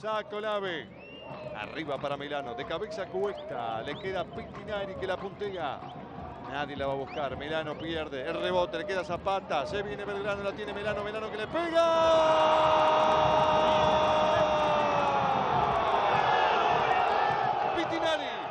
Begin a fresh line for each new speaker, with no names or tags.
Saco Lave. Arriba para Milano. De cabeza cuesta. Le queda Pitinari que la puntea. Nadie la va a buscar. Milano pierde. El rebote. Le queda Zapata. Se viene Belgrano. La tiene Milano. Milano que le pega. Pitinari.